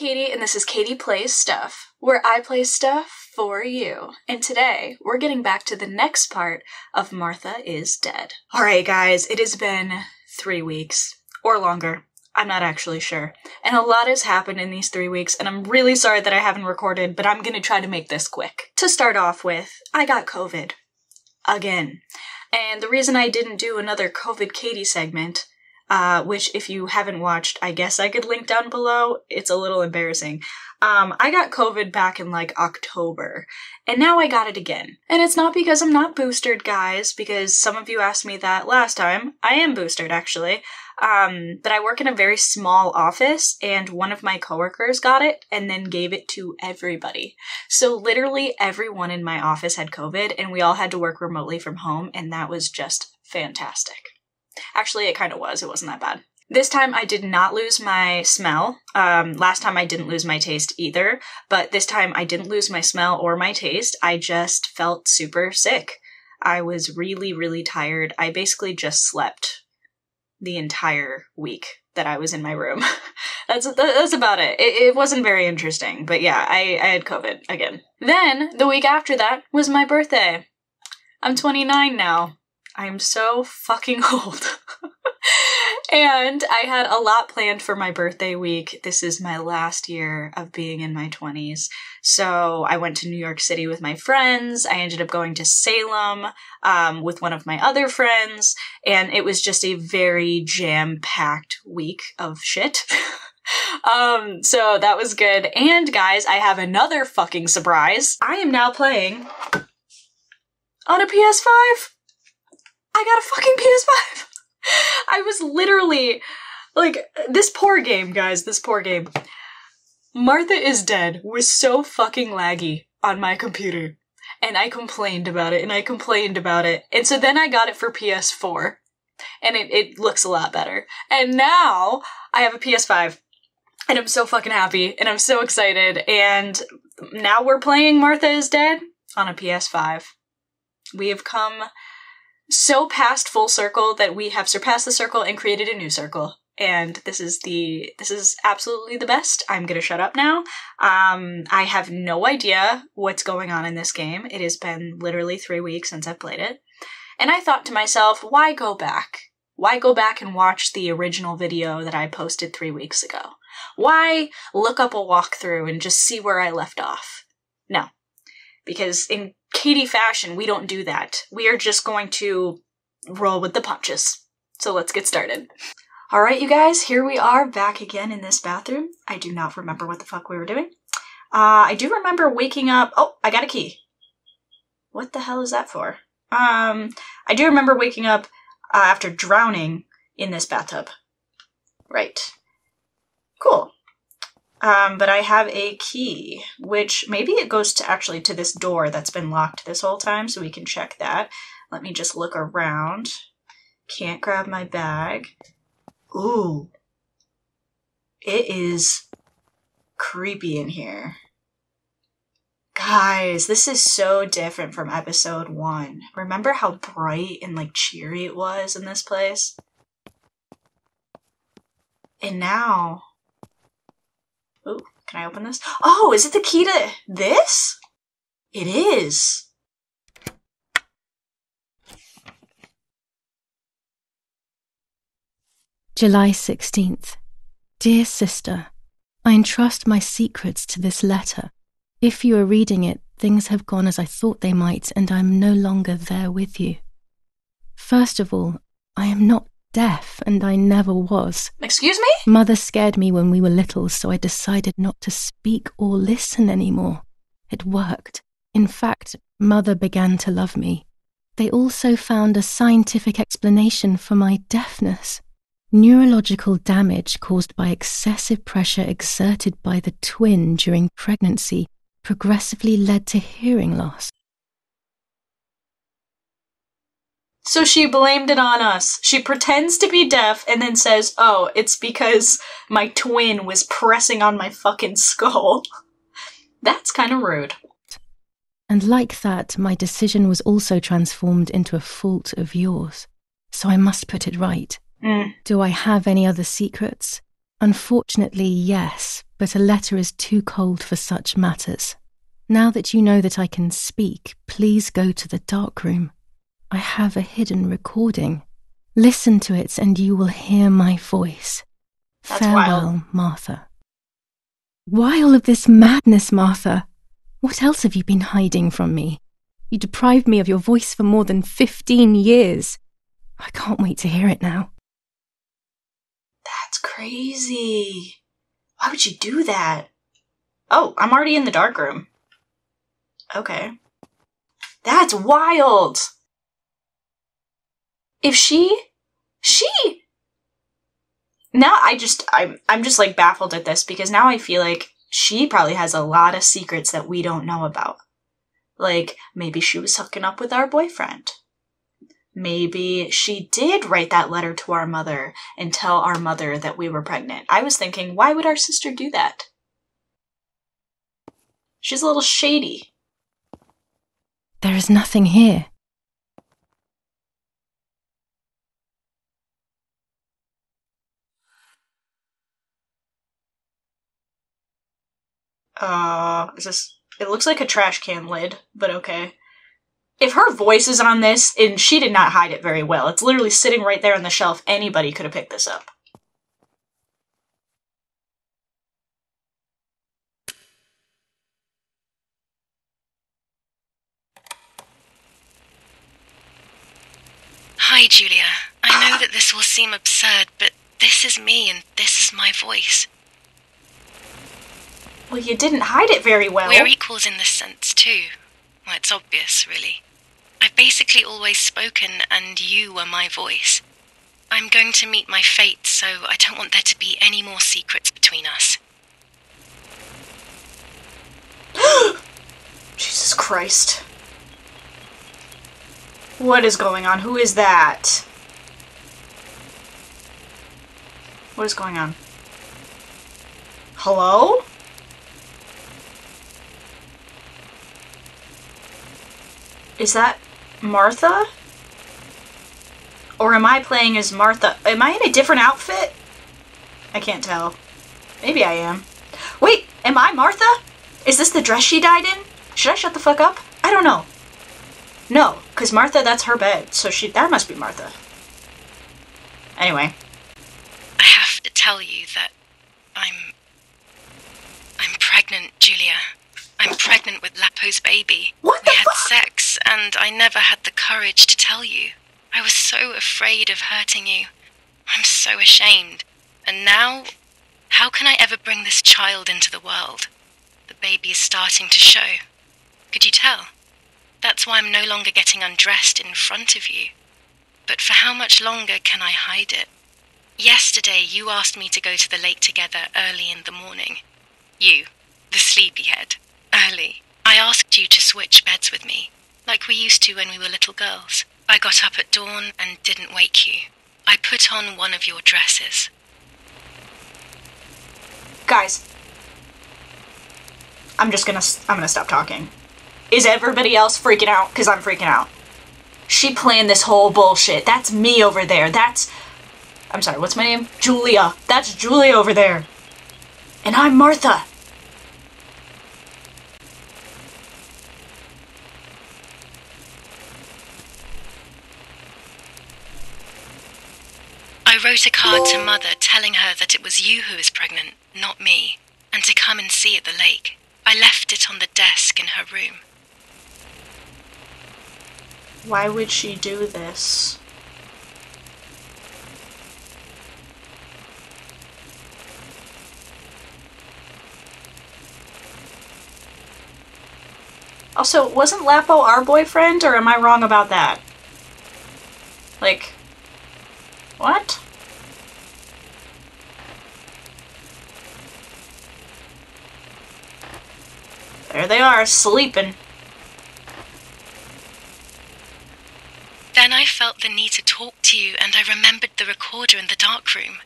Katie, and this is Katie Plays Stuff, where I play stuff for you. And today, we're getting back to the next part of Martha is Dead. Alright, guys, it has been three weeks, or longer. I'm not actually sure. And a lot has happened in these three weeks, and I'm really sorry that I haven't recorded, but I'm gonna try to make this quick. To start off with, I got COVID. Again. And the reason I didn't do another COVID Katie segment uh, which if you haven't watched, I guess I could link down below. It's a little embarrassing. Um, I got COVID back in like October, and now I got it again. And it's not because I'm not boosted, guys, because some of you asked me that last time. I am boosted, actually. Um, but I work in a very small office, and one of my coworkers got it and then gave it to everybody. So literally everyone in my office had COVID, and we all had to work remotely from home, and that was just fantastic. Actually, it kind of was. It wasn't that bad. This time I did not lose my smell. Um, last time I didn't lose my taste either, but this time I didn't lose my smell or my taste. I just felt super sick. I was really, really tired. I basically just slept the entire week that I was in my room. that's that's about it. it. it. wasn't very interesting, but yeah, I, I had COVID again. Then the week after that was my birthday. I'm 29 now. I'm so fucking old. and I had a lot planned for my birthday week. This is my last year of being in my 20s. So I went to New York City with my friends. I ended up going to Salem um, with one of my other friends. And it was just a very jam packed week of shit. um, so that was good. And guys, I have another fucking surprise. I am now playing on a PS5. I got a fucking PS5. I was literally like this poor game, guys, this poor game. Martha is Dead was so fucking laggy on my computer. And I complained about it and I complained about it. And so then I got it for PS4. And it, it looks a lot better. And now I have a PS5. And I'm so fucking happy and I'm so excited. And now we're playing Martha is Dead on a PS5. We have come so past full circle that we have surpassed the circle and created a new circle. And this is the this is absolutely the best. I'm gonna shut up now. Um, I have no idea what's going on in this game. It has been literally three weeks since I've played it, and I thought to myself, why go back? Why go back and watch the original video that I posted three weeks ago? Why look up a walkthrough and just see where I left off? No, because in Katie fashion, we don't do that. We are just going to roll with the punches. So let's get started. All right, you guys, here we are back again in this bathroom. I do not remember what the fuck we were doing. Uh, I do remember waking up. Oh, I got a key. What the hell is that for? Um, I do remember waking up uh, after drowning in this bathtub. Right. Cool. Um, but I have a key, which maybe it goes to actually to this door that's been locked this whole time, so we can check that. Let me just look around. Can't grab my bag. Ooh. It is creepy in here. Guys, this is so different from episode one. Remember how bright and like cheery it was in this place? And now Oh, can I open this? Oh, is it the key to this? It is. July 16th. Dear sister, I entrust my secrets to this letter. If you are reading it, things have gone as I thought they might, and I am no longer there with you. First of all, I am not deaf, and I never was. Excuse me? Mother scared me when we were little, so I decided not to speak or listen anymore. It worked. In fact, Mother began to love me. They also found a scientific explanation for my deafness. Neurological damage caused by excessive pressure exerted by the twin during pregnancy progressively led to hearing loss. So she blamed it on us. She pretends to be deaf and then says, oh, it's because my twin was pressing on my fucking skull. That's kind of rude. And like that, my decision was also transformed into a fault of yours. So I must put it right. Mm. Do I have any other secrets? Unfortunately, yes, but a letter is too cold for such matters. Now that you know that I can speak, please go to the dark room. I have a hidden recording. Listen to it and you will hear my voice. That's Farewell, wild. Martha. Why all of this madness, Martha? What else have you been hiding from me? You deprived me of your voice for more than 15 years. I can't wait to hear it now. That's crazy. Why would you do that? Oh, I'm already in the dark room. Okay. That's wild. If she she now I just I'm I'm just like baffled at this because now I feel like she probably has a lot of secrets that we don't know about. Like maybe she was hooking up with our boyfriend. Maybe she did write that letter to our mother and tell our mother that we were pregnant. I was thinking, why would our sister do that? She's a little shady. There is nothing here. Uh, is this? It looks like a trash can lid, but okay. If her voice is on this, and she did not hide it very well, it's literally sitting right there on the shelf. Anybody could have picked this up. Hi, Julia. I know that this will seem absurd, but this is me and this is my voice. Well, you didn't hide it very well. We're equals in this sense, too. Well, it's obvious, really. I've basically always spoken, and you were my voice. I'm going to meet my fate, so I don't want there to be any more secrets between us. Jesus Christ. What is going on? Who is that? What is going on? Hello? Is that Martha? Or am I playing as Martha? Am I in a different outfit? I can't tell. Maybe I am. Wait, am I Martha? Is this the dress she died in? Should I shut the fuck up? I don't know. No, because Martha, that's her bed, so she that must be Martha. Anyway, I have to tell you that I'm. I'm pregnant, Julia. I'm pregnant with Lapo's baby. What we had fuck? sex, and I never had the courage to tell you. I was so afraid of hurting you. I'm so ashamed. And now, how can I ever bring this child into the world? The baby is starting to show. Could you tell? That's why I'm no longer getting undressed in front of you. But for how much longer can I hide it? Yesterday, you asked me to go to the lake together early in the morning. You, the sleepyhead, early. I asked you to switch beds with me, like we used to when we were little girls. I got up at dawn and didn't wake you. I put on one of your dresses. guys, I'm just gonna I'm gonna stop talking. Is everybody else freaking out? Cause I'm freaking out. She planned this whole bullshit. That's me over there. That's I'm sorry. What's my name? Julia. That's Julia over there. And I'm Martha. I wrote a card to Mother telling her that it was you who was pregnant, not me, and to come and see at the lake. I left it on the desk in her room. Why would she do this? Also, wasn't Lapo our boyfriend, or am I wrong about that? Like, what? There they are, sleeping. Then I felt the need to talk to you, and I remembered the recorder in the dark room.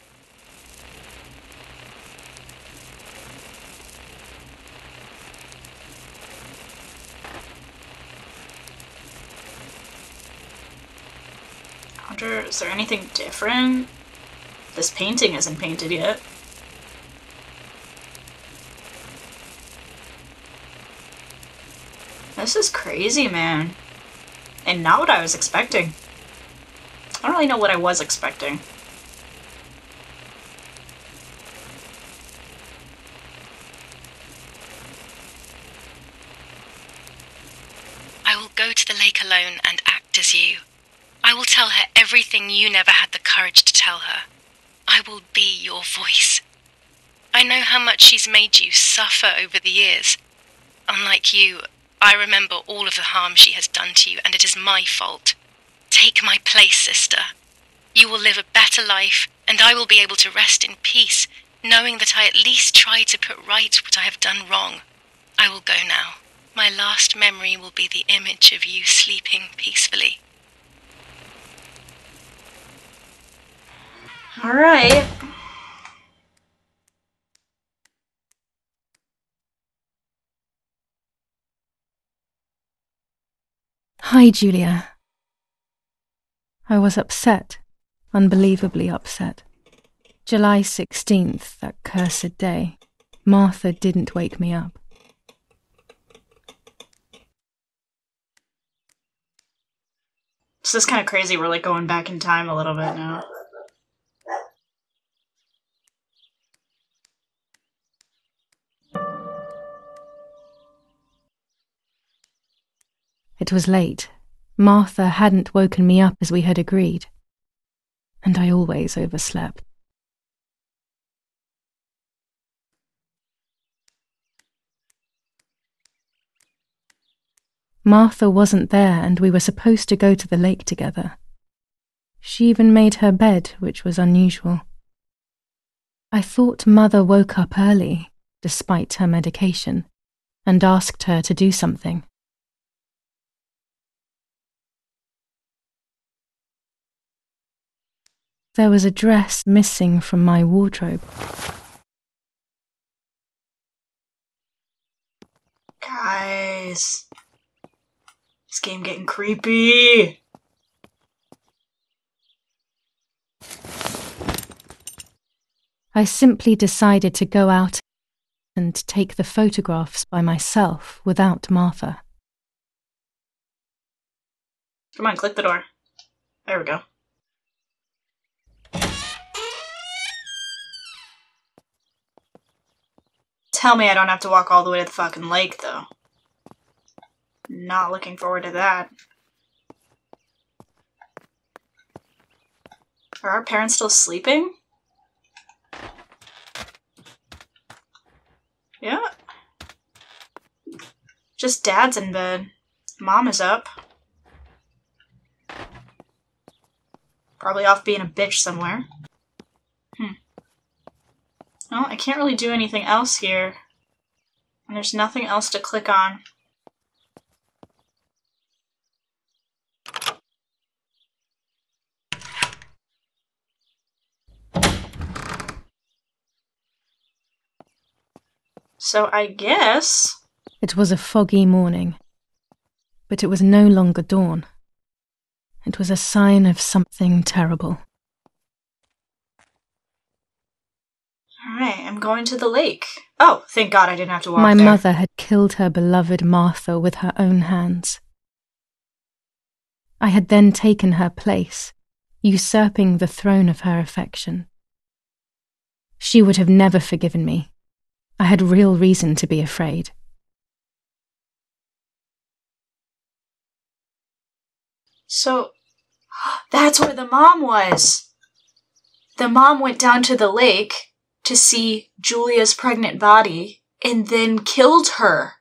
I wonder, is there anything different? This painting isn't painted yet. This is crazy, man. And not what I was expecting. I don't really know what I was expecting. I will go to the lake alone and act as you. I will tell her everything you never had the courage to tell her. I will be your voice. I know how much she's made you suffer over the years. Unlike you, I remember all of the harm she has done to you, and it is my fault. Take my place, sister. You will live a better life, and I will be able to rest in peace, knowing that I at least tried to put right what I have done wrong. I will go now. My last memory will be the image of you sleeping peacefully. All right. Hi, Julia. I was upset, unbelievably upset. July 16th, that cursed day, Martha didn't wake me up. So this kind of crazy. We're like going back in time a little bit now. It was late. Martha hadn't woken me up as we had agreed. And I always overslept. Martha wasn't there, and we were supposed to go to the lake together. She even made her bed, which was unusual. I thought Mother woke up early, despite her medication, and asked her to do something. There was a dress missing from my wardrobe. Guys. This game getting creepy. I simply decided to go out and take the photographs by myself without Martha. Come on, click the door. There we go. Tell me I don't have to walk all the way to the fucking lake, though. Not looking forward to that. Are our parents still sleeping? Yeah. Just dad's in bed. Mom is up. Probably off being a bitch somewhere. Well, I can't really do anything else here. And there's nothing else to click on. So I guess. It was a foggy morning, but it was no longer dawn. It was a sign of something terrible. Alright, I'm going to the lake. Oh, thank God I didn't have to walk My there. mother had killed her beloved Martha with her own hands. I had then taken her place, usurping the throne of her affection. She would have never forgiven me. I had real reason to be afraid. So, that's where the mom was. The mom went down to the lake to see Julia's pregnant body and then killed her.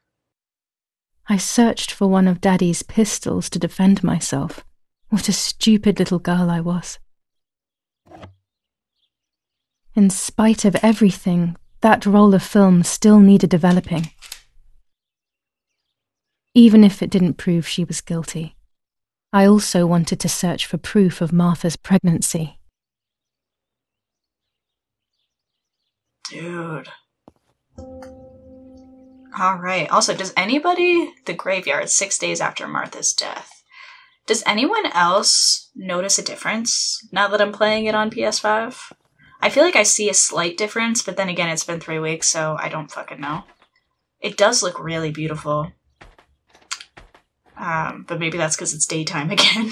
I searched for one of Daddy's pistols to defend myself. What a stupid little girl I was. In spite of everything, that roll of film still needed developing. Even if it didn't prove she was guilty, I also wanted to search for proof of Martha's pregnancy. Dude. Alright. Also, does anybody, the graveyard, six days after Martha's death, does anyone else notice a difference now that I'm playing it on PS5? I feel like I see a slight difference, but then again, it's been three weeks, so I don't fucking know. It does look really beautiful. Um, but maybe that's because it's daytime again.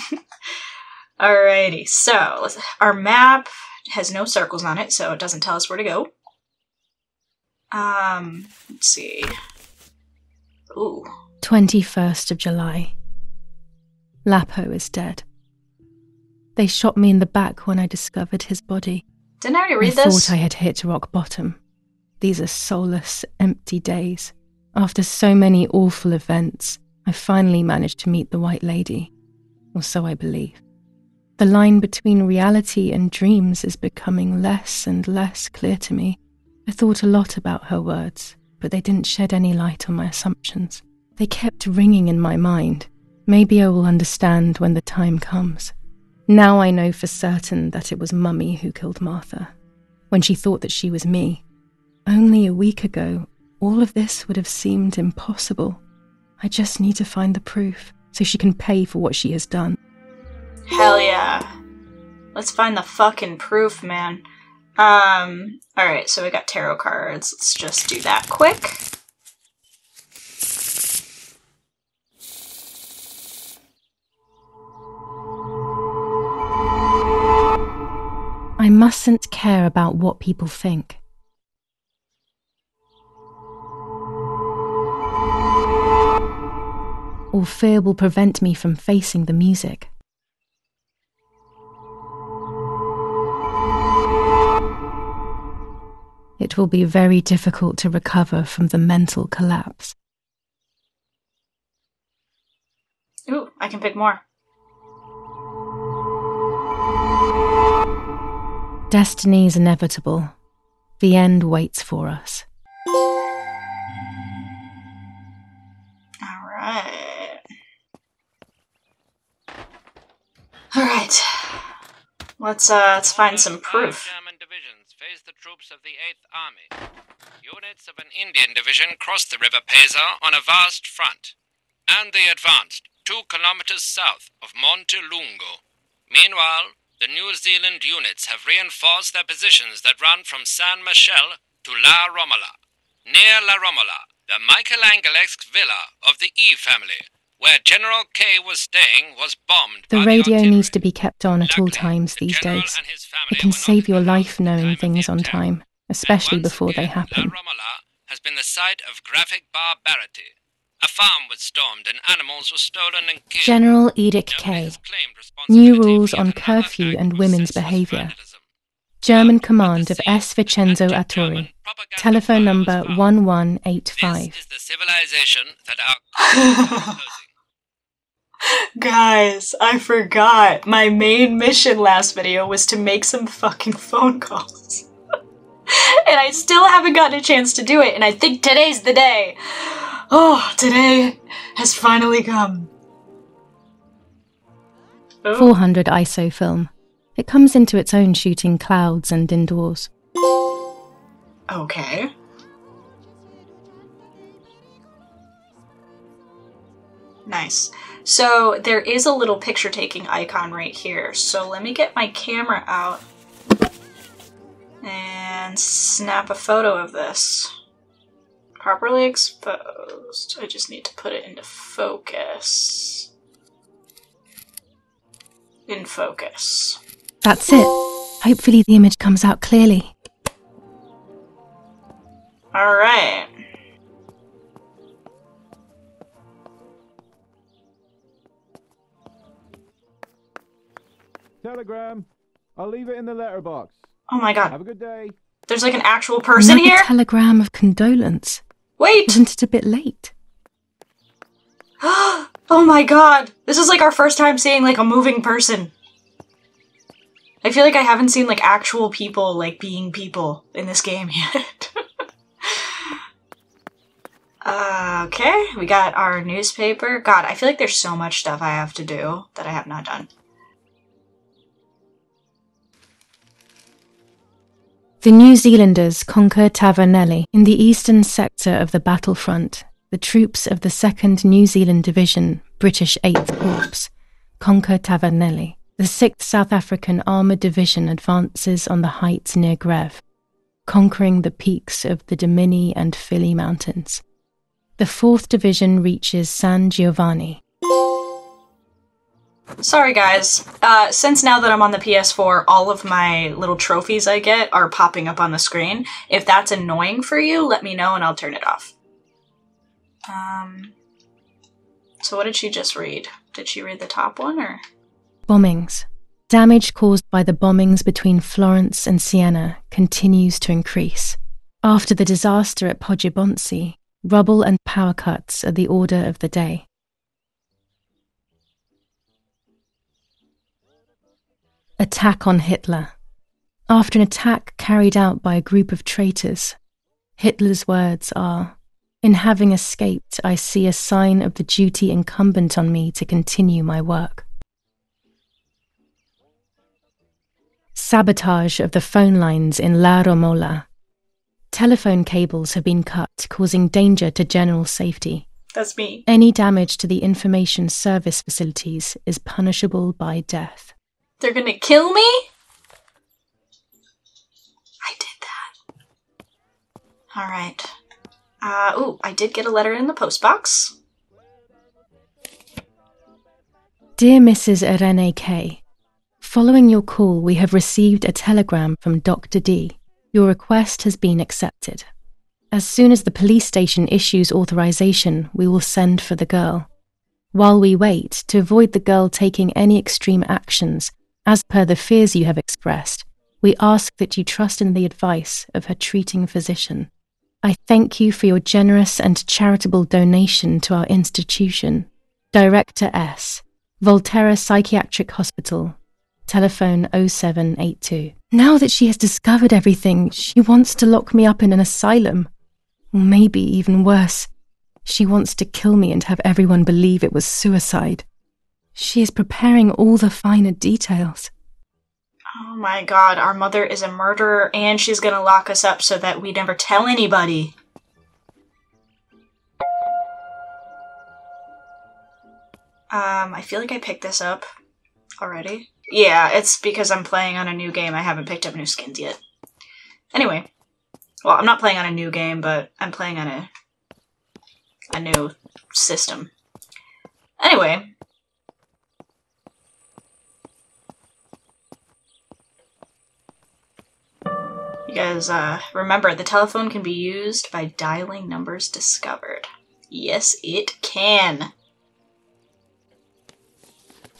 Alrighty, so our map has no circles on it, so it doesn't tell us where to go. Um, let's see. Ooh. 21st of July. Lapo is dead. They shot me in the back when I discovered his body. Didn't I already read this? I this? thought I had hit rock bottom. These are soulless, empty days. After so many awful events, I finally managed to meet the White Lady. Or so I believe. The line between reality and dreams is becoming less and less clear to me. I thought a lot about her words, but they didn't shed any light on my assumptions. They kept ringing in my mind. Maybe I will understand when the time comes. Now I know for certain that it was Mummy who killed Martha, when she thought that she was me. Only a week ago, all of this would have seemed impossible. I just need to find the proof so she can pay for what she has done. Hell yeah. Let's find the fucking proof, man. Um, alright, so we got tarot cards. Let's just do that quick. I mustn't care about what people think. Or fear will prevent me from facing the music. It will be very difficult to recover from the mental collapse. Ooh, I can pick more. Destiny is inevitable. The end waits for us. Alright. Alright. Let's uh let's find some proof. German divisions faced the troops of the 8th Army. Units of an Indian division crossed the River Pesa on a vast front, and they advanced two kilometers south of Monte Lungo. Meanwhile, the New Zealand units have reinforced their positions that run from San Michel to La Romola. Near La Romola, the Michelangelesque villa of the E family, where General K was staying, was bombed The by radio artillery. needs to be kept on at all times these general days. and his family It can save your life house at the knowing things on time, especially And once before they again, happen. La Romola has been the site of graphic barbarity. A farm was stormed and animals were stolen and killed. General Edict K. New rules on curfew and women's behaviour. German command of S. Vincenzo of Attori. Telephone number 1185. This is the civilization that our proposing. Guys, I forgot. My main mission last video was to make some fucking phone calls. and I still haven't gotten a chance to do it, and I think today's the day. Oh, today has finally come. Oh, 400 ISO film. It comes into its own shooting clouds and indoors. okay. Nice. So there is a little picture taking icon right here. So let me get my camera out and snap a photo of this. Properly exposed. I just need to put it into focus. In focus. That's it. Hopefully, the image comes out clearly. Alright. Telegram. I'll leave it in the letterbox. Oh my god. Have a good day. There's like an actual person Another here? telegram of condolence. Wait! Isn't it a bit late? oh my god. This is like our first time seeing like a moving person. I feel like I haven't seen like actual people like being people in this game yet. uh, okay, we got our newspaper. God, I feel like there's so much stuff I have to do that I have not done. The New Zealanders conquer Tavarnelle in the eastern sector of the battlefront. The troops of the 2nd New Zealand Division, British 8th Corps, conquer Tavarnelle. The 6th South African Armoured Division advances on the heights near Greve, conquering the peaks of the Dimini and Philly Mountains. The 4th Division reaches San Giovanni. Sorry, guys. Uh, since now that I'm on the PS4, all of my little trophies I get are popping up on the screen. If that's annoying for you, let me know and I'll turn it off. Um. So, what did she just read? Did she read the top one or? Bombings. Damage caused by the bombings between Florence and Siena continues to increase. After the disaster at Poggibonsi, rubble and power cuts are the order of the day. Attack on Hitler. After an attack carried out by a group of traitors, Hitler's words are In having escaped, I see a sign of the duty incumbent on me to continue my work. Sabotage of the phone lines in La Romola. Telephone cables have been cut, causing danger to general safety. That's me. Any damage to the information service facilities is punishable by death. They're gonna kill me? I did that. Alright. Uh, ooh, I did get a letter in the postbox. Dear Mrs. Irene K., Following your call, we have received a telegram from Dr. D. Your request has been accepted. As soon as the police station issues authorization, we will send for the girl. While we wait, to avoid the girl taking any extreme actions, as per the fears you have expressed, we ask that you trust in the advice of her treating physician. I thank you for your generous and charitable donation to our institution. Director S. Volterra Psychiatric Hospital, telephone 0782. Now that she has discovered everything, she wants to lock me up in an asylum. Or maybe even worse, she wants to kill me and have everyone believe it was suicide. She is preparing all the finer details. Oh my god, our mother is a murderer and she's gonna lock us up so that we never tell anybody. Um, I feel like I picked this up already. Yeah, it's because I'm playing on a new game. I haven't picked up new skins yet. Anyway. Well, I'm not playing on a new game, but I'm playing on a a new system. Anyway. Guys, uh, remember, the telephone can be used by dialing numbers discovered. Yes, it can.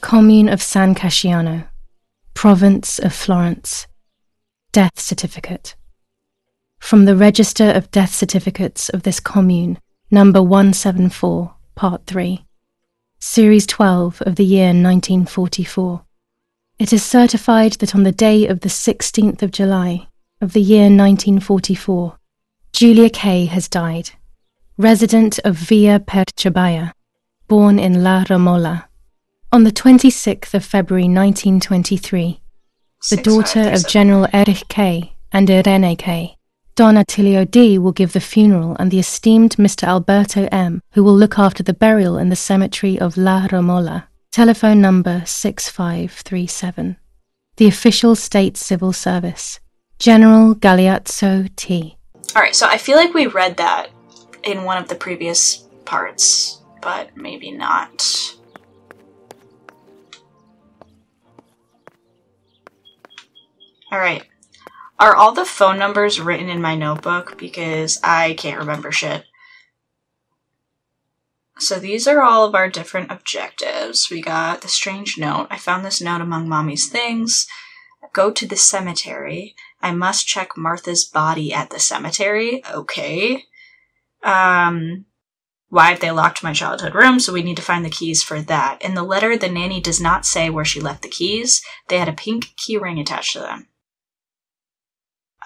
Commune of San Casciano, Province of Florence. Death certificate. From the Register of Death Certificates of this commune, number 174, part 3, series 12 of the year 1944. It is certified that on the day of the 16th of July of the year 1944, Julia K. has died, resident of Via Perchabaya, born in La Romola, on the 26th of February 1923, the daughter of. General Erich K. and Irene K. Don Attilio D. will give the funeral and the esteemed Mr. Alberto M., who will look after the burial in the cemetery of La Romola. Telephone number 6537. The official state civil service. General Galeazzo T. Alright, so I feel like we read that in one of the previous parts, but maybe not. Alright. Are all the phone numbers written in my notebook? Because I can't remember shit. So these are all of our different objectives. We got the strange note. I found this note among mommy's things. Go to the cemetery. I must check Martha's body at the cemetery. Okay. Um, why have they locked my childhood room? So we need to find the keys for that. In the letter, the nanny does not say where she left the keys. They had a pink key ring attached to them.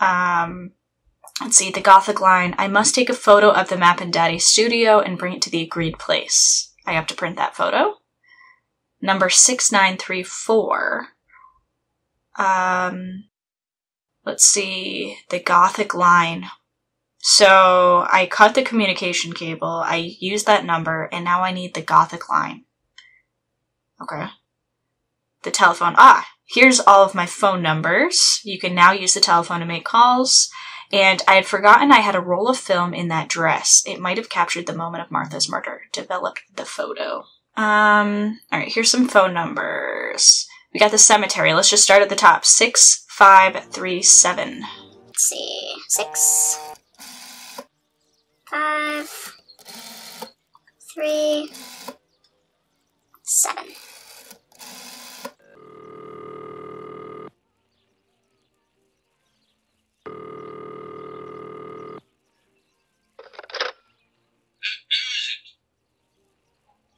Um, let's see, the Gothic line. I must take a photo of the map in Daddy's studio and bring it to the agreed place. I have to print that photo. Number 6934. Um, let's see, the Gothic line. So I cut the communication cable, I used that number, and now I need the Gothic line. Okay. The telephone. Ah, here's all of my phone numbers. You can now use the telephone to make calls. And I had forgotten I had a roll of film in that dress. It might have captured the moment of Martha's murder. Develop the photo. Um, all right, here's some phone numbers. We got the cemetery. Let's just start at the top. 6537. Let's see. Six, five, three, seven.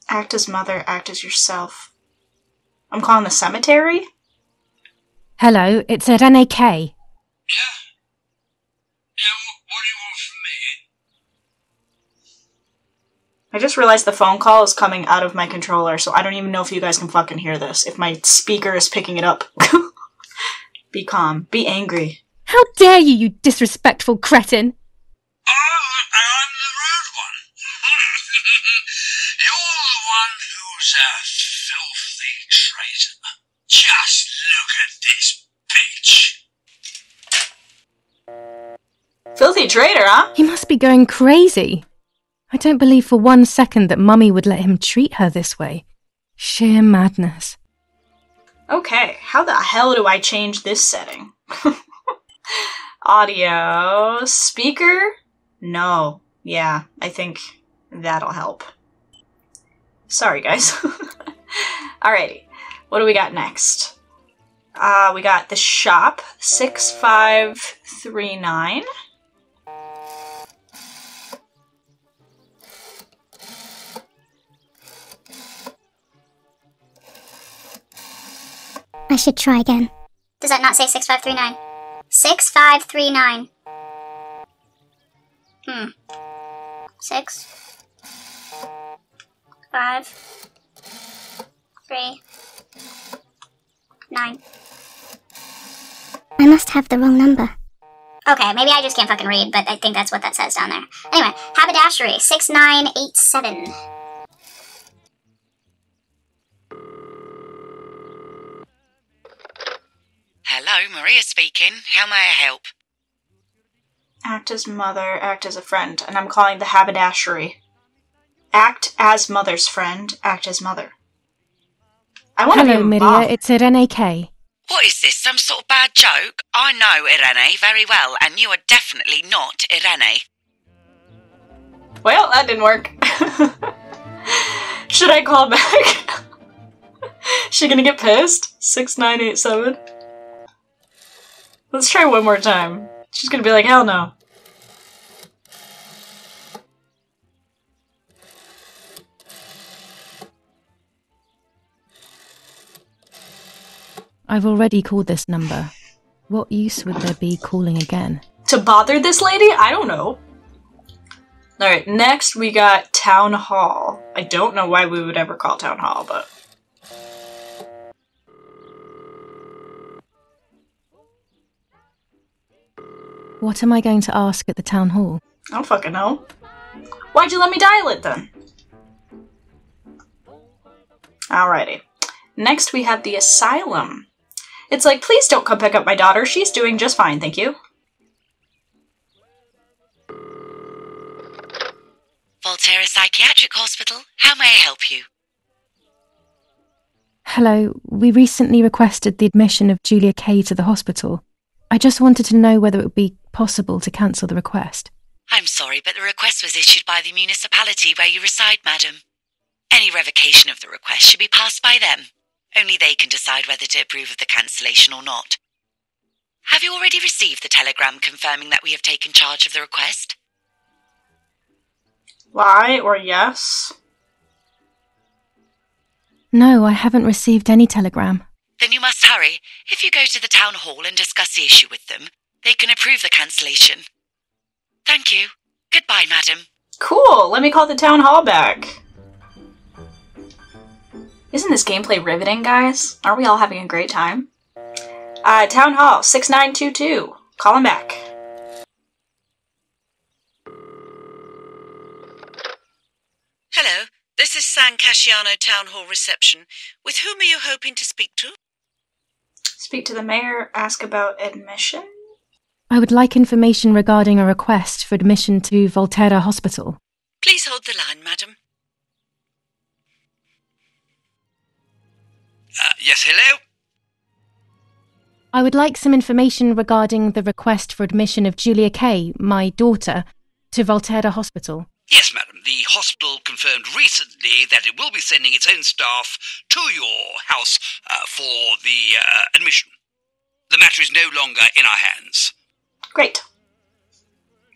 Act as mother, act as yourself. I'm calling the cemetery? Hello, it's Irene K. Yeah, wh- what do you want from me? I just realized the phone call is coming out of my controller, so I don't even know if you guys can fucking hear this. If my speaker is picking it up. Be calm. Be angry. How dare you, you disrespectful cretin! Oh, I'm the rude one. You're the one who's a filthy traitor. Just look at this bitch. Filthy traitor, huh? He must be going crazy. I don't believe for one second that Mummy would let him treat her this way. Sheer madness. Okay, how the hell do I change this setting? Audio. Speaker? No. Yeah, I think that'll help. Sorry, guys. Alrighty, what do we got next? Uh, we got the shop 6539. Should try again. Does that not say 6539? 6539. Hmm. Six. Five. Three. Nine. I must have the wrong number. Okay, maybe I just can't fucking read, but I think that's what that says down there. Anyway, haberdashery 6987. Hello, Maria speaking. How may I help? Act as mother, act as a friend, and I'm calling the haberdashery. Act as mother's friend, act as mother. I want to be Hello, a Miria, mom. it's Irene K. What is this, some sort of bad joke? I know Irene very well, and you are definitely not Irene. Well, that didn't work. Should I call back? she gonna get pissed? 6987. Let's try one more time. She's gonna be like, hell no. I've already called this number. What use would there be calling again? To bother this lady? I don't know. Alright, next we got Town Hall. I don't know why we would ever call Town Hall, but. What am I going to ask at the town hall? I don't fucking know. Why'd you let me dial it then? Alrighty. Next we have the asylum. It's like, please don't come pick up my daughter. She's doing just fine, thank you. Volterra Psychiatric Hospital, how may I help you? Hello, we recently requested the admission of Julia Kay to the hospital. I just wanted to know whether it would be possible to cancel the request. I'm sorry, but the request was issued by the municipality where you reside, madam. Any revocation of the request should be passed by them. Only they can decide whether to approve of the cancellation or not. Have you already received the telegram confirming that we have taken charge of the request? Lie or yes? No, I haven't received any telegram. Then you must hurry. If you go to the town hall and discuss the issue with them, they can approve the cancellation. Thank you. Goodbye, madam. Cool, let me call the town hall back. Isn't this gameplay riveting, guys? Aren't we all having a great time? Uh, town hall 6922. Call him back. Hello, this is San Casciano Town Hall reception. With whom are you hoping to speak to? Speak to the mayor, ask about admission? I would like information regarding a request for admission to Volterra Hospital. Please hold the line, madam. Uh, yes, hello? I would like some information regarding the request for admission of Julia Kay, my daughter, to Volterra Hospital. Yes, madam. The hospital confirmed recently that it will be sending its own staff to your house uh, for the uh, admission. The matter is no longer in our hands. Great.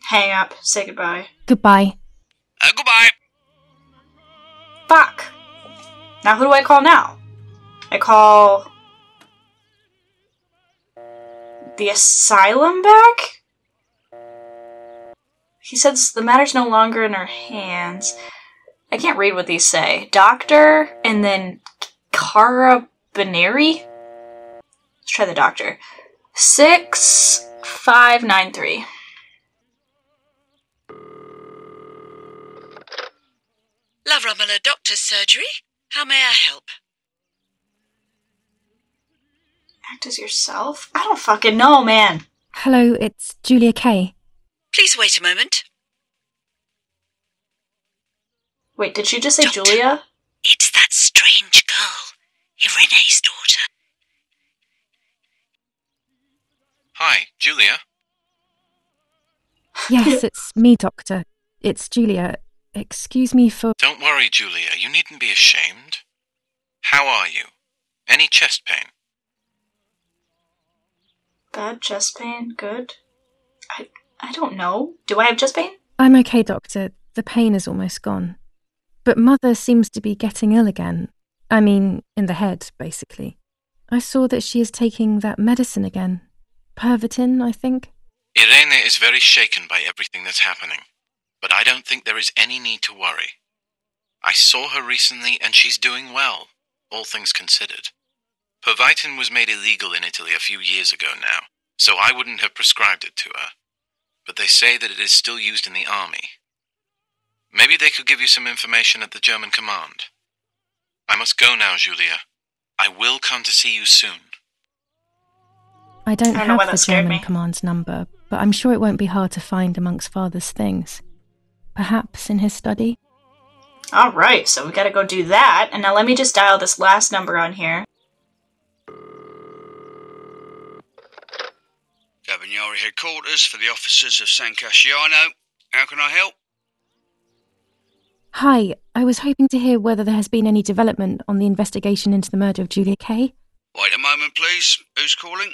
Hang up. Say goodbye. Goodbye. Uh, goodbye. Fuck. Now who do I call now? I call the asylum back? He says the matter's no longer in our hands. I can't read what these say. Doctor and then Carabinieri? Let's try the doctor. Six five nine three. La Romola Doctor's Surgery. How may I help? Act as yourself? I don't fucking know, man. Hello, it's Julia Kay. Please wait a moment. Wait, did she just say Doctor. Julia? It's that strange girl, Irene's daughter. Hi, Julia. Yes, it's me, Doctor. It's Julia. Excuse me for. Don't worry, Julia. You needn't be ashamed. How are you? Any chest pain? Bad chest pain? Good? I I don't know. Do I have chest pain? I'm okay, Doctor. The pain is almost gone. But Mother seems to be getting ill again. I mean, in the head, basically. I saw that she is taking that medicine again. Pervitin, I think. Irene is very shaken by everything that's happening, but I don't think there is any need to worry. I saw her recently and she's doing well, all things considered. Pervitin was made illegal in Italy a few years ago now, so I wouldn't have prescribed it to her. But they say that it is still used in the army. Maybe they could give you some information at the German command. I must go now, Julia. I will come to see you soon. I don't, I don't have the German me. command's number, but I'm sure it won't be hard to find amongst Father's things. Perhaps in his study? Alright, so we gotta go do that. And now let me just dial this last number on here. Carabinieri headquarters for the officers of San Casciano. How can I help? Hi, I was hoping to hear whether there has been any development on the investigation into the murder of Julia Kay. Wait a moment, please. Who's calling?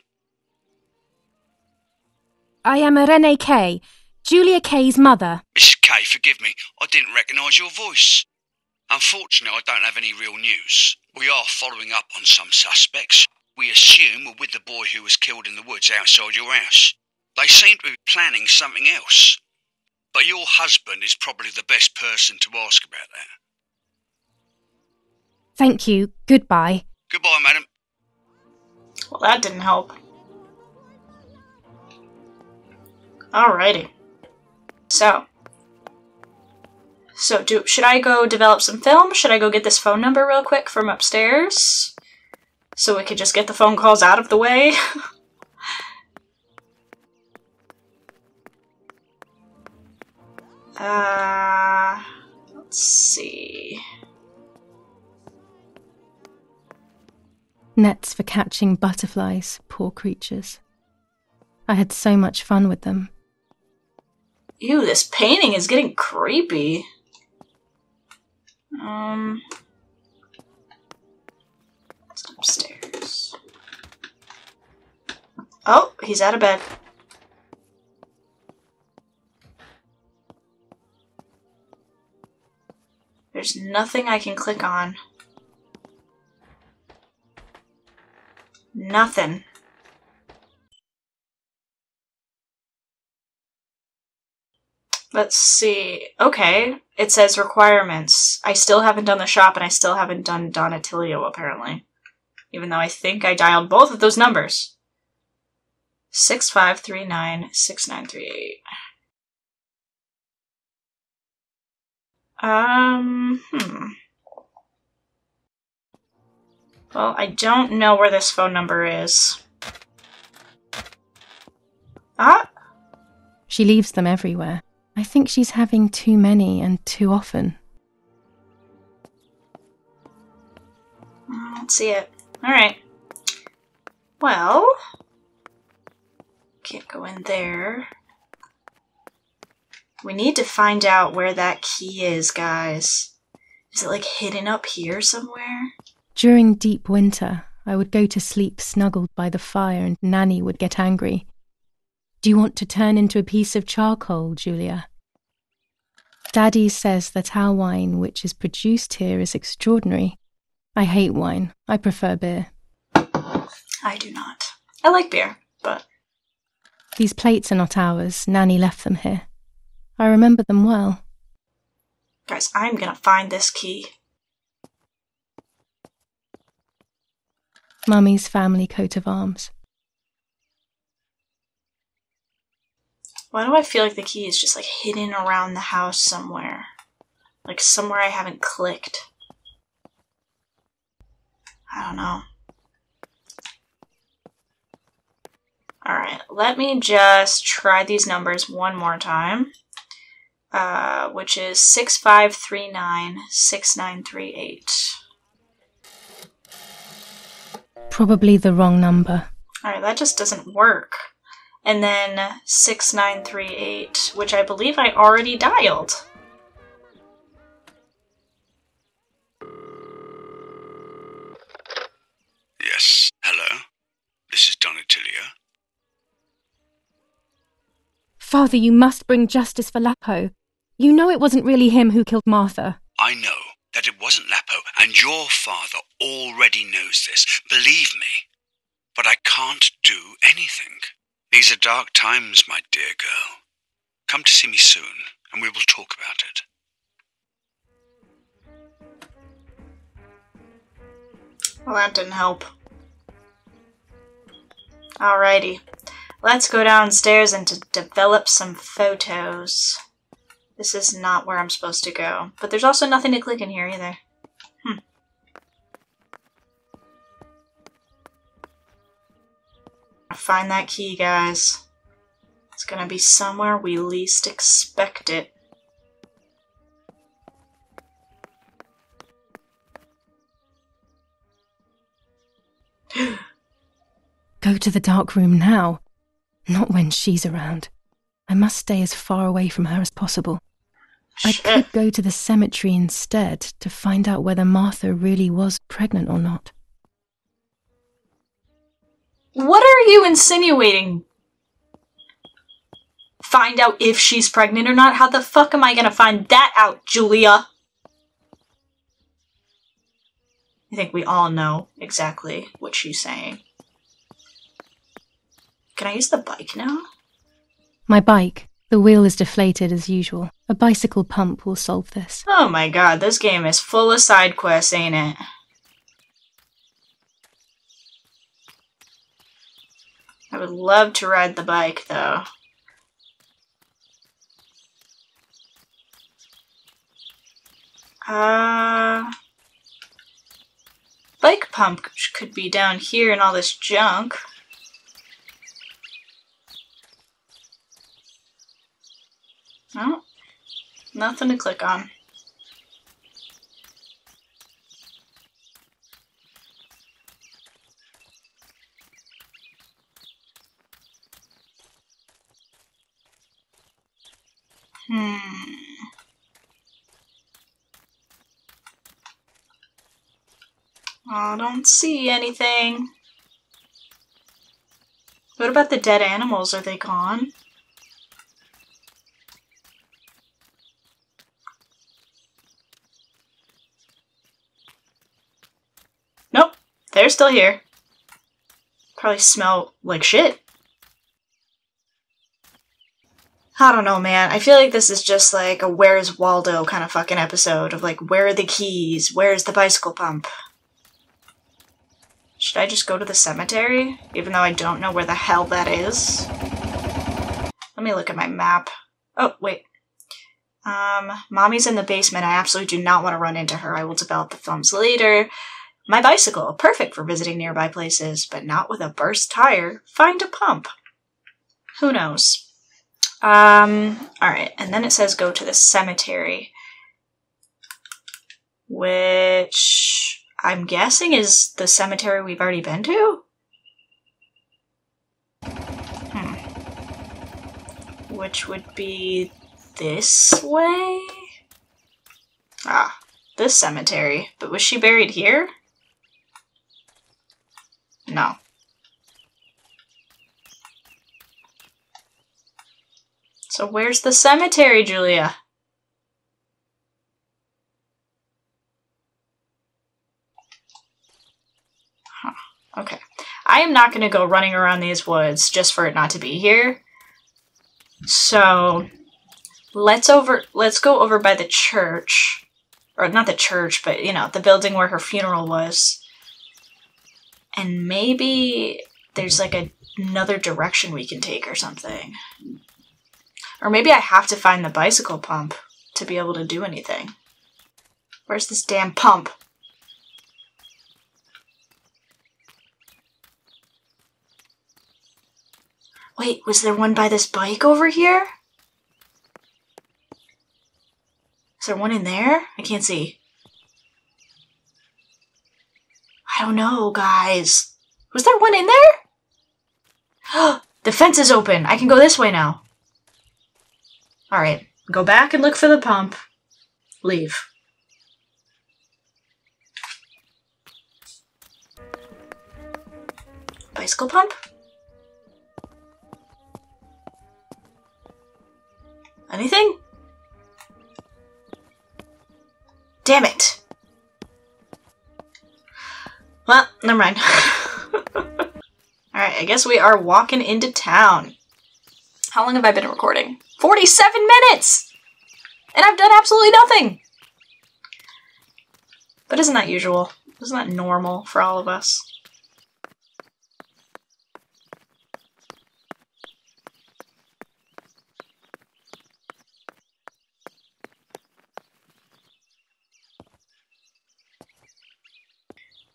I am Irene Kay, Julia Kay's mother. Mrs. Kay, forgive me. I didn't recognise your voice. Unfortunately, I don't have any real news. We are following up on some suspects. We assume we're with the boy who was killed in the woods outside your house. They seem to be planning something else. But your husband is probably the best person to ask about that. Thank you. Goodbye. Goodbye, madam. Well, that didn't help. Alrighty. So. So, do should I go develop some film? Should I go get this phone number real quick from upstairs? So we could just get the phone calls out of the way? uh. Let's see. Nets for catching butterflies, poor creatures. I had so much fun with them. Ew, this painting is getting creepy. Um. Upstairs. Oh, he's out of bed. There's nothing I can click on. Nothing. Let's see. Okay, it says requirements. I still haven't done the shop and I still haven't done Don Attilio, apparently. Even though I think I dialed both of those numbers. 6539 6938. Um, hmm. Well, I don't know where this phone number is. Ah, She leaves them everywhere. I think she's having too many and too often. I don't see it. Alright. Well, can't go in there. We need to find out where that key is, guys. Is it like hidden up here somewhere? During deep winter, I would go to sleep snuggled by the fire and Nanny would get angry. Do you want to turn into a piece of charcoal, Julia? Daddy says that our wine, which is produced here, is extraordinary. I hate wine. I prefer beer. I do not. I like beer, but. These plates are not ours. Nanny left them here. I remember them well. Guys, I'm gonna find this key. Mummy's family coat of arms. Why do I feel like the key is just like hidden around the house somewhere? Like somewhere I haven't clicked. I don't know. Alright, let me just try these numbers one more time. Uh, which is 6539 6938. Probably the wrong number. Alright, that just doesn't work. And then 6938, which I believe I already dialed. This is Don Attilio. Father, you must bring justice for Lapo. You know it wasn't really him who killed Martha. I know that it wasn't Lapo, and your father already knows this. Believe me. But I can't do anything. These are dark times, my dear girl. Come to see me soon, and we will talk about it. Well, that didn't help. Alrighty. Let's go downstairs and to develop some photos. This is not where I'm supposed to go. But there's also nothing to click in here either. Hmm. Find that key, guys. It's gonna be somewhere we least expect it. Go to the dark room now. Not when she's around. I must stay as far away from her as possible. Shit. I could go to the cemetery instead to find out whether Martha really was pregnant or not. What are you insinuating? Find out if she's pregnant or not? How the fuck am I gonna find that out, Julia? I think we all know exactly what she's saying. Can I use the bike now? My bike. The wheel is deflated as usual. A bicycle pump will solve this. Oh my god, this game is full of side quests, ain't it? I would love to ride the bike, though. Uh... Bike pump could be down here in all this junk. No, nothing to click on. Hmm. I don't see anything. What about the dead animals? Are they gone? Nope, they're still here. Probably smell like shit. I don't know, man. I feel like this is just like a Where's Waldo kind of fucking episode of like, where are the keys? Where's the bicycle pump? Should I just go to the cemetery? Even though I don't know where the hell that is? Let me look at my map. Oh, wait. Um, Mommy's in the basement. I absolutely do not want to run into her. I will develop the films later. My bicycle, perfect for visiting nearby places, but not with a burst tire. Find a pump. Who knows? Um, alright, and then it says go to the cemetery. Which I'm guessing is the cemetery we've already been to? Hmm. Which would be this way? Ah, this cemetery. But was she buried here? No. So where's the cemetery, Julia? Okay. I am not going to go running around these woods just for it not to be here. So let's over let's go over by the church or not the church, but you know, the building where her funeral was. And maybe there's like a, another direction we can take or something. Or maybe I have to find the bicycle pump to be able to do anything. Where's this damn pump? Wait, was there one by this bike over here? Is there one in there? I can't see. I don't know, guys. Was there one in there? the fence is open. I can go this way now. Alright, go back and look for the pump. Leave. Bicycle pump? Anything? Damn it! Well, never mind. Alright, I guess we are walking into town. How long have I been recording? 47 minutes! And I've done absolutely nothing! But isn't that usual? Isn't that normal for all of us?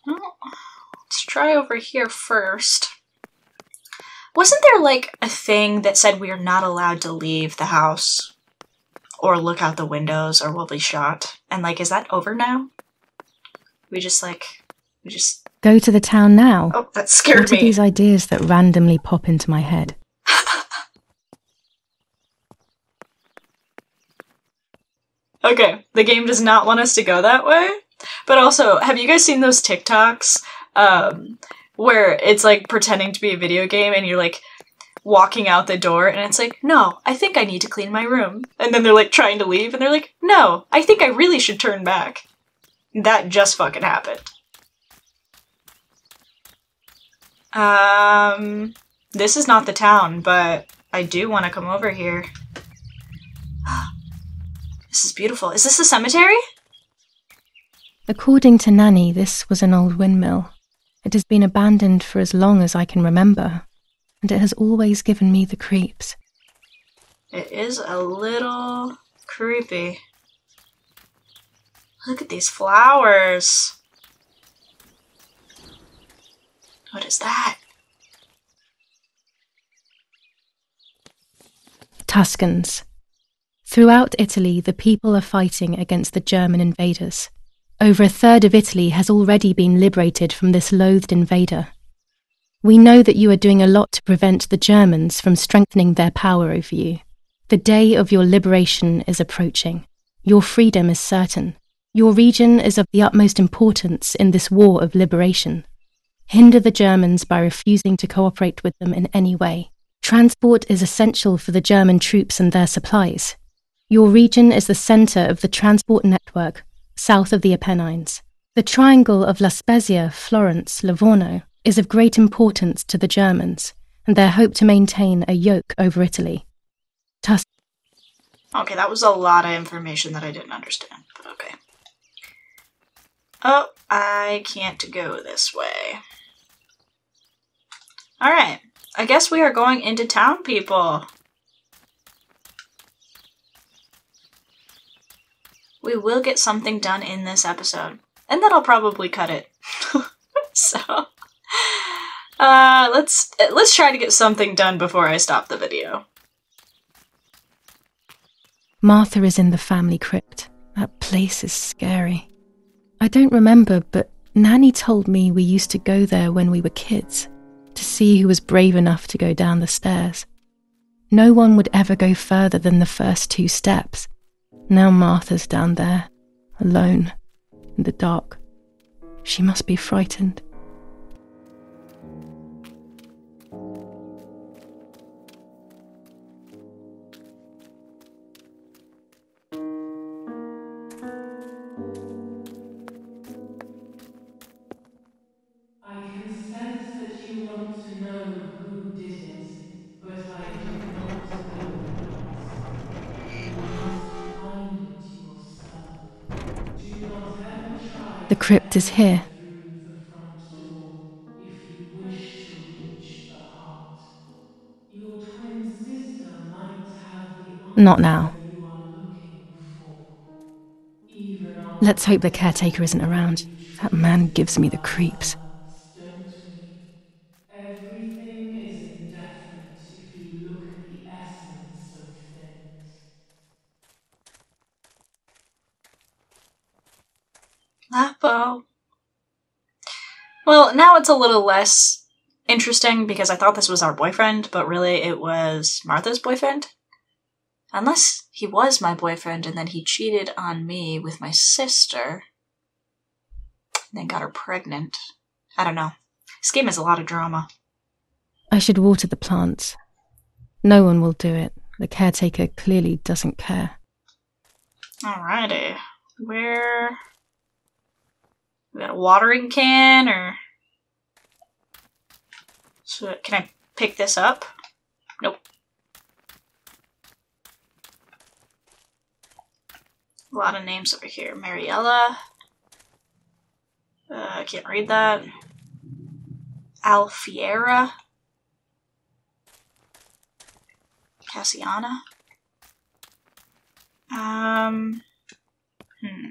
Well, let's try over here first. Wasn't there like a thing that said we are not allowed to leave the house or look out the windows or we'll be shot? And like, is that over now? We just like, we just. Go to the town now. Oh, that scared what me. are these ideas that randomly pop into my head? Okay, the game does not want us to go that way. But also, have you guys seen those TikToks um, where it's like pretending to be a video game and you're like walking out the door and it's like, no, I think I need to clean my room. And then they're like trying to leave and they're like, no, I think I really should turn back. That just fucking happened. Um, this is not the town, but I do want to come over here. This is beautiful. Is this a cemetery? According to Nanny, this was an old windmill. It has been abandoned for as long as I can remember, and it has always given me the creeps. It is a little creepy. Look at these flowers. What is that? Tuscans. Throughout Italy, the people are fighting against the German invaders. Over a third of Italy has already been liberated from this loathed invader. We know that you are doing a lot to prevent the Germans from strengthening their power over you. The day of your liberation is approaching. Your freedom is certain. Your region is of the utmost importance in this war of liberation. Hinder the Germans by refusing to cooperate with them in any way. Transport is essential for the German troops and their supplies. Your region is the center of the transport network south of the Apennines. The triangle of La Spezia, Florence, Livorno is of great importance to the Germans and their hope to maintain a yoke over Italy. Tus- Okay, that was a lot of information that I didn't understand, but okay. Oh, I can't go this way. Alright, I guess we are going into town, people. We will get something done in this episode. And then I'll probably cut it. so, uh, let's let's try to get something done before I stop the video. Martha is in the family crypt. That place is scary. I don't remember, but Nanny told me we used to go there when we were kids to see who was brave enough to go down the stairs. No one would ever go further than the first two steps. Now Martha's down there, alone, in the dark. She must be frightened. The crypt is here. Not now. Let's hope the caretaker isn't around. That man gives me the creeps. Lapo. It's a little less interesting because I thought this was our boyfriend, but really it was Martha's boyfriend. Unless he was my boyfriend and then he cheated on me with my sister and then got her pregnant. I don't know. This game has a lot of drama. I should water the plants. No one will do it. The caretaker clearly doesn't care. Alrighty. Where we got a watering can or... So can I pick this up? Nope. A lot of names over here. Mariella. Uh, I can't read that. Alfiera. Cassiana. Um... Hmm.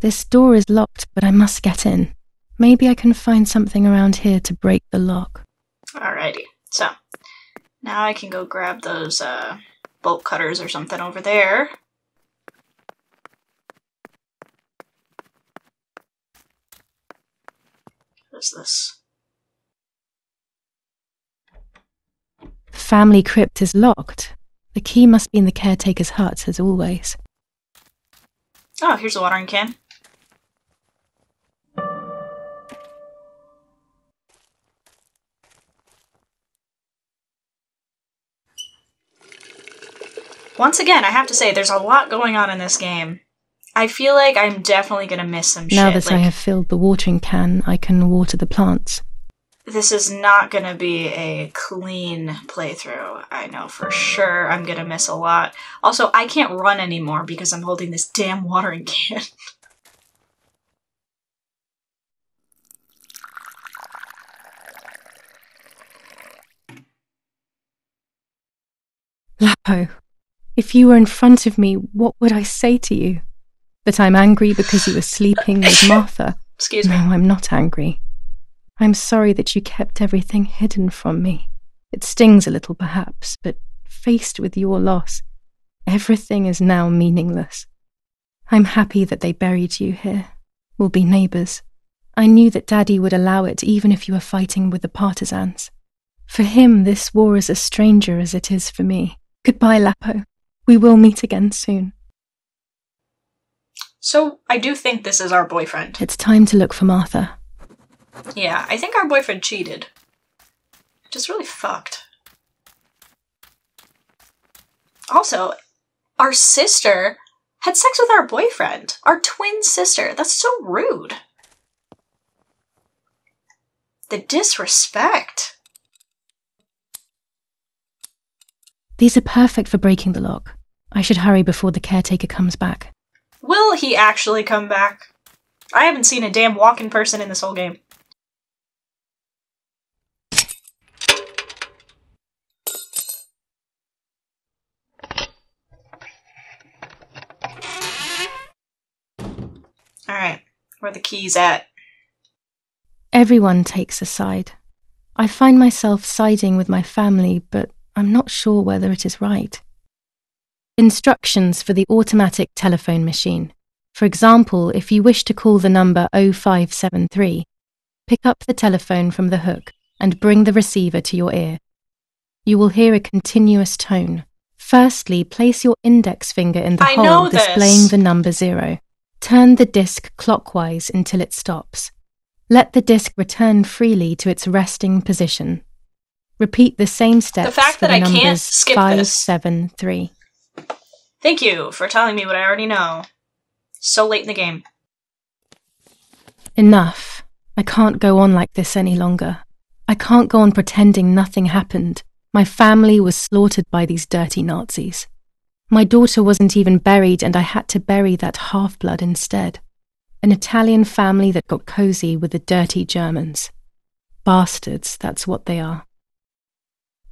This door is locked, but I must get in. Maybe I can find something around here to break the lock. Alrighty. So, now I can go grab those uh, bolt cutters or something over there. What is this? The family crypt is locked. The key must be in the caretaker's hut, as always. Oh, here's a watering can. Once again, I have to say, there's a lot going on in this game. I feel like I'm definitely gonna miss some now shit. that like, I have filled the watering can, I can water the plants. this is not gonna be a clean playthrough. I know for sure I'm gonna miss a lot. Also, I can't run anymore because I'm holding this damn watering can. Lapo, if you were in front of me, what would I say to you? That I'm angry because you were sleeping with Martha? Excuse no, me. I'm not angry. I'm sorry that you kept everything hidden from me. It stings a little, perhaps, but faced with your loss, everything is now meaningless. I'm happy that they buried you here. We'll be neighbours. I knew that Daddy would allow it even if you were fighting with the partisans. For him, this war is as stranger as it is for me. Goodbye, Lapo. We will meet again soon. So, I do think this is our boyfriend. It's time to look for Martha. Yeah, I think our boyfriend cheated. Just really fucked. Also, our sister had sex with our boyfriend. Our twin sister. That's so rude. The disrespect. These are perfect for breaking the lock. I should hurry before the caretaker comes back. Will he actually come back? I haven't seen a damn walking person in this whole game. Alright, where are the keys at? Everyone takes a side. I find myself siding with my family, but I'm not sure whether it is right. Instructions for the automatic telephone machine. For example, if you wish to call the number 0573, pick up the telephone from the hook and bring the receiver to your ear. You will hear a continuous tone. Firstly, place your index finger in the I hole displaying this. the number zero. Turn the disc clockwise until it stops. Let the disc return freely to its resting position. Repeat the same steps fact for that the I can't skip five, this. seven, three. Thank you for telling me what I already know. So late in the game. Enough. I can't go on like this any longer. I can't go on pretending nothing happened. My family was slaughtered by these dirty Nazis. My daughter wasn't even buried, and I had to bury that half blood instead. An Italian family that got cozy with the dirty Germans. Bastards, that's what they are.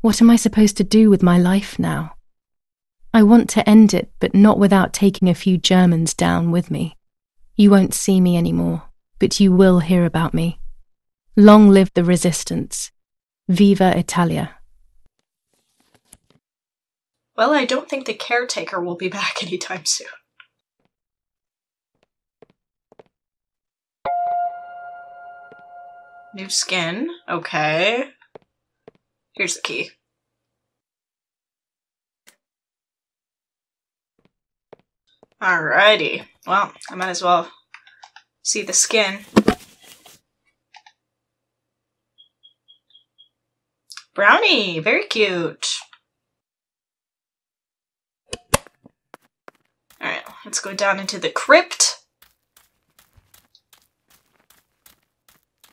What am I supposed to do with my life now? I want to end it, but not without taking a few Germans down with me. You won't see me anymore, but you will hear about me. Long live the resistance. Viva Italia. Well, I don't think the caretaker will be back anytime soon. New skin. Okay. Here's the key. Alrighty. Well, I might as well see the skin. Brownie! Very cute. Alright, let's go down into the crypt.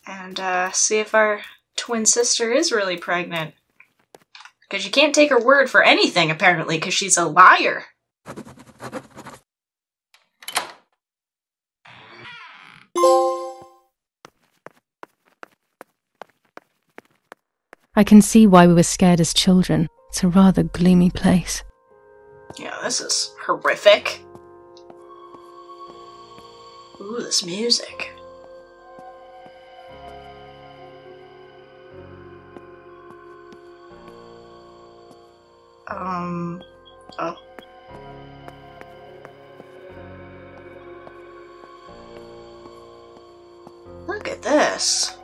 And uh, see if our twin sister is really pregnant. Because you can't take her word for anything, apparently, because she's a liar. I can see why we were scared as children. It's a rather gloomy place. Yeah, this is horrific. Ooh, this music. Um. Oh. Look at this.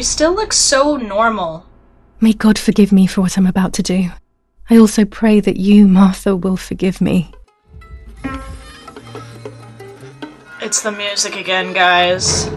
She still looks so normal. May God forgive me for what I'm about to do. I also pray that you, Martha, will forgive me. It's the music again, guys.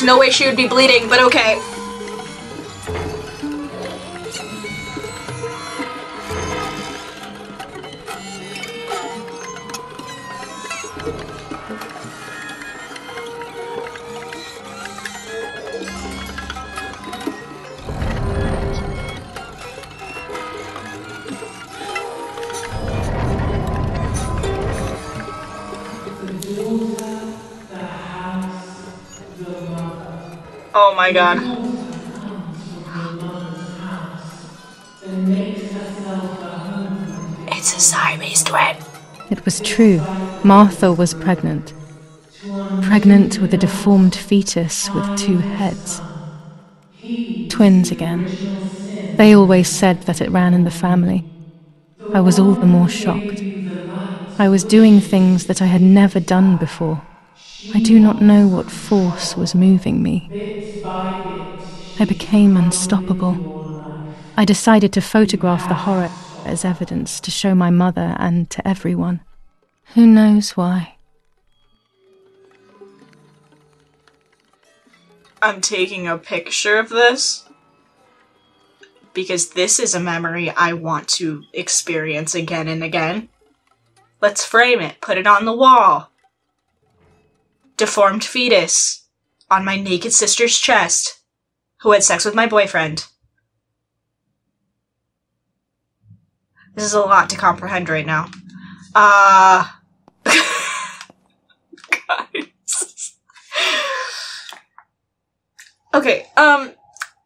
There's no way she would be bleeding, but okay. Oh my god. and makes herself a home. twin. It was true. Martha was pregnant. Pregnant with a deformed fetus with two heads. Twins again. They always said that it ran in the family. I was all the more shocked. I was doing things that I had never done before. I do not know what force was moving me. I became unstoppable. I decided to photograph the horror as evidence to show my mother and to everyone. Who knows why? I'm taking a picture of this because this is a memory I want to experience again and again. Let's frame it, put it on the wall. Deformed fetus on my naked sister's chest who had sex with my boyfriend. This is a lot to comprehend right now. Uh. Guys. okay, um,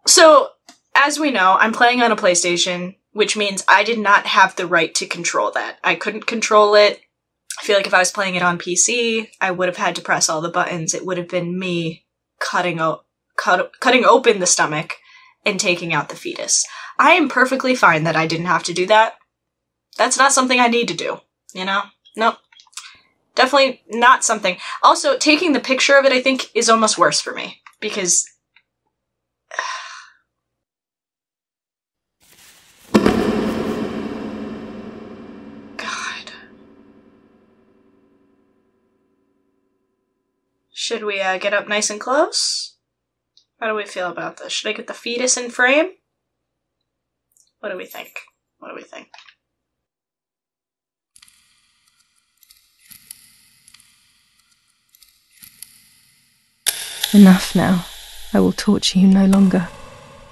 so as we know, I'm playing on a PlayStation, which means I did not have the right to control that. I couldn't control it. I feel like if I was playing it on PC, I would have had to press all the buttons. It would have been me cutting out, cut, cutting open the stomach and taking out the fetus. I am perfectly fine that I didn't have to do that. That's not something I need to do, you know? Nope. Definitely not something. Also, taking the picture of it, I think, is almost worse for me because Should we uh, get up nice and close? How do we feel about this? Should I get the fetus in frame? What do we think? What do we think? Enough now. I will torture you no longer.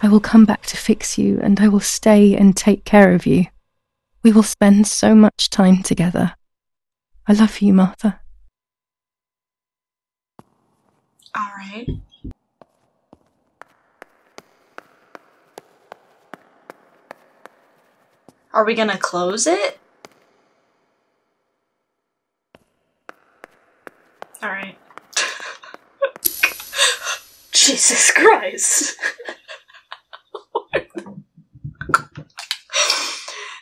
I will come back to fix you, and I will stay and take care of you. We will spend so much time together. I love you, Martha. All right. Are we gonna close it? All right. Jesus Christ.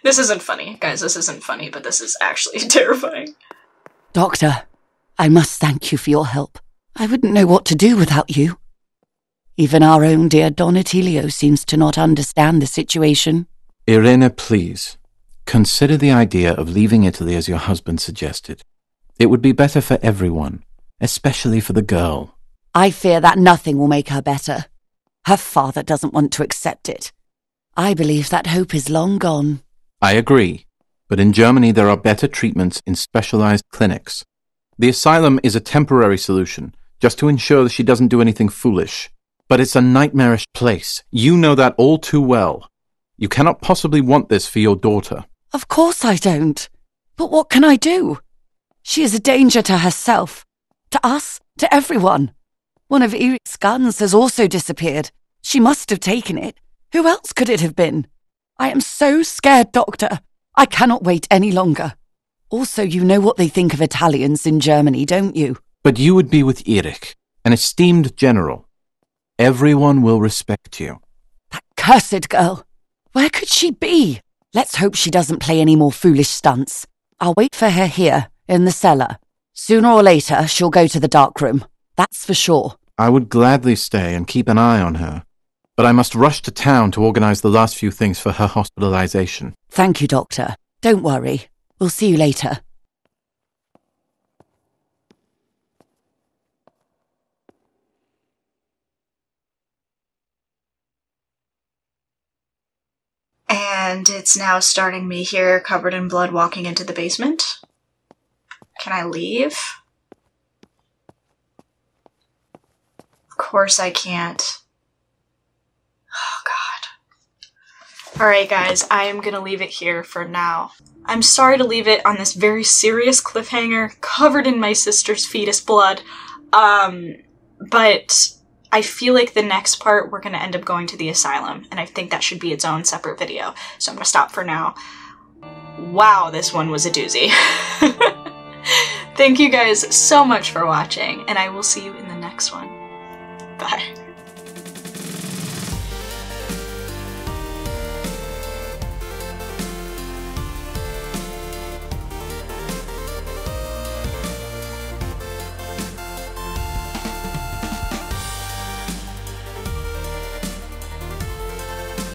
this isn't funny, guys. This isn't funny, but this is actually terrifying. Doctor, I must thank you for your help. I wouldn't know what to do without you. Even our own dear Don Attilio seems to not understand the situation. Irene, please. Consider the idea of leaving Italy as your husband suggested. It would be better for everyone, especially for the girl. I fear that nothing will make her better. Her father doesn't want to accept it. I believe that hope is long gone. I agree, but in Germany there are better treatments in specialized clinics. The asylum is a temporary solution, just to ensure that she doesn't do anything foolish. But it's a nightmarish place. You know that all too well. You cannot possibly want this for your daughter. Of course I don't. But what can I do? She is a danger to herself, to us, to everyone. One of Erich's guns has also disappeared. She must have taken it. Who else could it have been? I am so scared, Doctor. I cannot wait any longer. Also, you know what they think of Italians in Germany, don't you? But you would be with Erich, an esteemed general. Everyone will respect you. That cursed girl! Where could she be? Let's hope she doesn't play any more foolish stunts. I'll wait for her here, in the cellar. Sooner or later, she'll go to the dark room. That's for sure. I would gladly stay and keep an eye on her. But I must rush to town to organize the last few things for her hospitalization. Thank you, Doctor. Don't worry. We'll see you later. And it's now starting me here, covered in blood, walking into the basement. Can I leave? Of course I can't. Oh god. Alright guys, I am gonna leave it here for now. I'm sorry to leave it on this very serious cliffhanger, covered in my sister's fetus blood. Um, but I feel like the next part we're going to end up going to the asylum, and I think that should be its own separate video. So I'm going to stop for now. Wow, this one was a doozy. Thank you guys so much for watching, and I will see you in the next one. Bye.